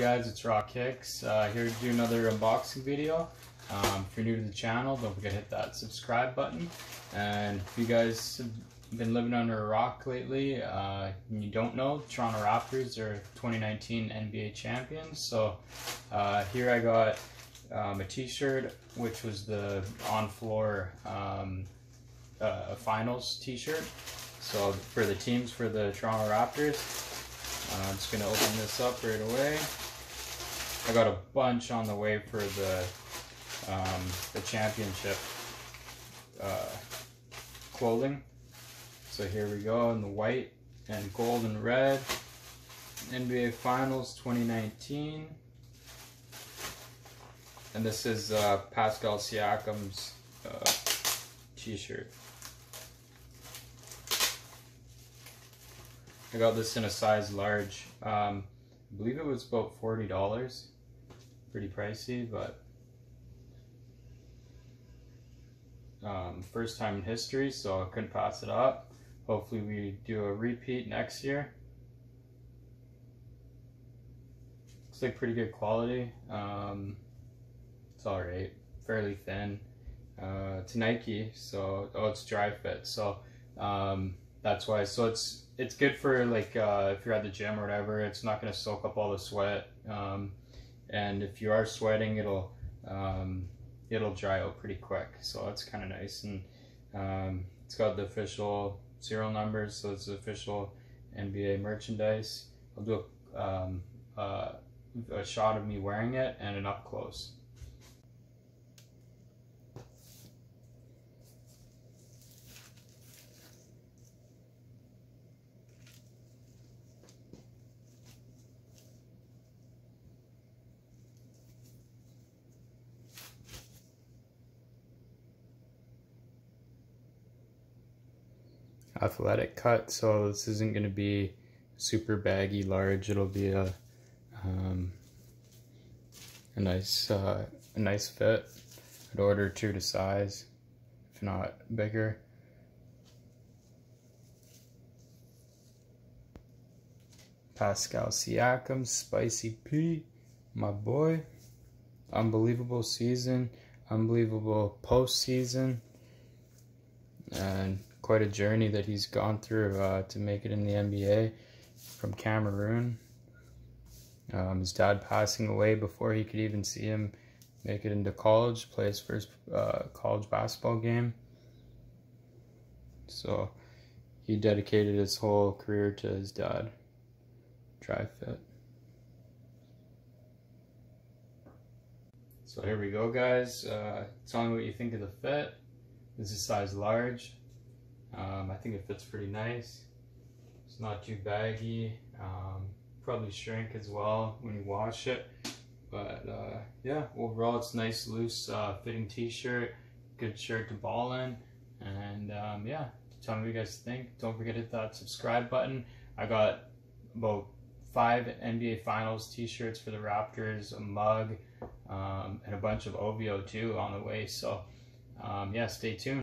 guys? It's RawwKicks. Uh, here to do another unboxing video. Um, if you're new to the channel, don't forget to hit that subscribe button. And if you guys have been living under a rock lately uh, and you don't know, Toronto Raptors are 2019 NBA champions. So uh, here I got um, a t-shirt, which was the on-floor um, uh, finals t-shirt. So for the teams for the Toronto Raptors, uh, I'm just gonna open this up right away. I got a bunch on the way for the um, the championship uh, clothing. So here we go in the white and gold and red. NBA Finals 2019. And this is uh, Pascal Siakam's uh, t-shirt. I got this in a size large. Um, I believe it was about forty dollars. Pretty pricey, but um, first time in history, so I couldn't pass it up. Hopefully, we do a repeat next year. Looks like pretty good quality. Um, it's all right, fairly thin. Uh, it's Nike, so oh, it's Dri-FIT, so um, that's why. So it's it's good for like uh, if you're at the gym or whatever. It's not going to soak up all the sweat, um, and if you are sweating, it'll um, it'll dry out pretty quick. So that's kind of nice, and um, it's got the official serial numbers, so it's official NBA merchandise. I'll do a, um, uh, a shot of me wearing it and an up close. Athletic cut so this isn't going to be super baggy large. It'll be a um, a nice uh, a nice fit. I'd order true to size if not bigger. Pascal Siakam Spicy P my boy. Unbelievable season unbelievable postseason. And quite a journey that he's gone through uh, to make it in the NBA from Cameroon. Um, his dad passing away before he could even see him make it into college, play his first uh, college basketball game. So he dedicated his whole career to his dad. Dry fit. So here we go, guys. Uh, tell me what you think of the fit. This is size large. Um, I think it fits pretty nice. It's not too baggy. Um, probably shrink as well when you wash it. But uh, yeah, overall it's nice, loose uh, fitting t-shirt. Good shirt to ball in. And um, yeah, tell me what you guys think. Don't forget to hit that subscribe button. I got about five NBA Finals t-shirts for the Raptors, a mug, um, and a bunch of OVO too on the way. So um, yeah, stay tuned.